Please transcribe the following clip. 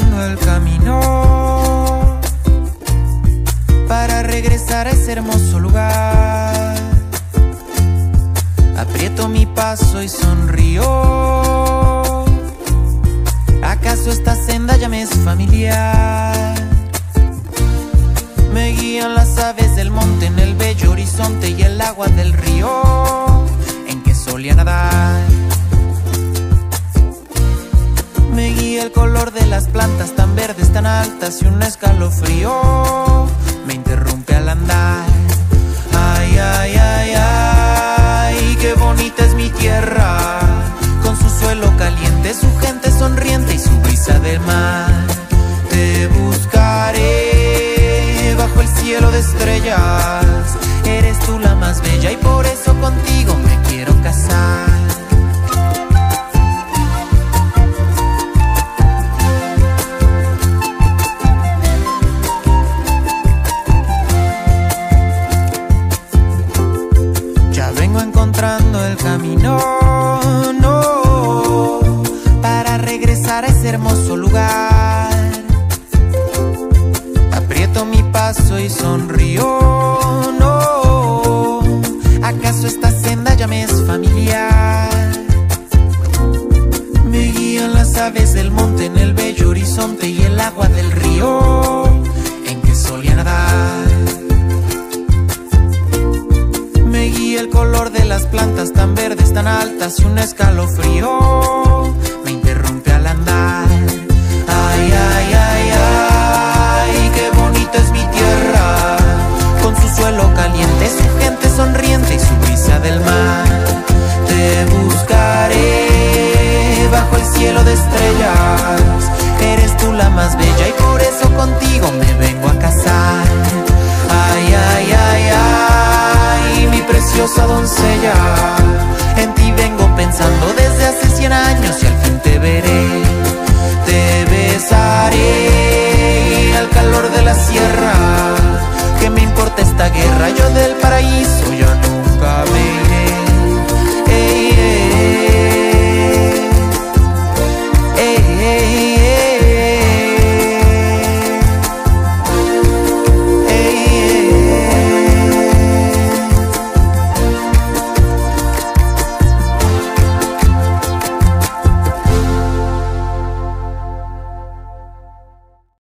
el camino para regresar a ese hermoso lugar. Aprieto mi paso y sonrío. ¿Acaso esta senda ya me es familiar? Me guían las aves del monte en el bello horizonte y el agua del río. El color de las plantas tan verdes, tan altas y un escalofrío me interrumpe al andar. Ay, ay, ay, ay, qué bonita es mi tierra, con su suelo caliente, su gente sonriente y su brisa del mar. Te buscaré bajo el cielo de estrellas, eres tú la más bella y por eso contigo me quiero casar. El camino, no, para regresar a ese hermoso lugar. Aprieto mi paso y sonrío, no, ¿acaso esta senda ya me es familiar? Me guían las aves del monte en el bello horizonte y el agua del río el color de las plantas tan verdes, tan altas y un escalofrío me interrumpe al andar. Ay, ay, ay, ay, qué bonita es mi tierra, con su suelo caliente, su gente sonriente y su brisa del mar. Te buscaré bajo el cielo de estrellas, eres tú la más bella y por eso preciosa doncella.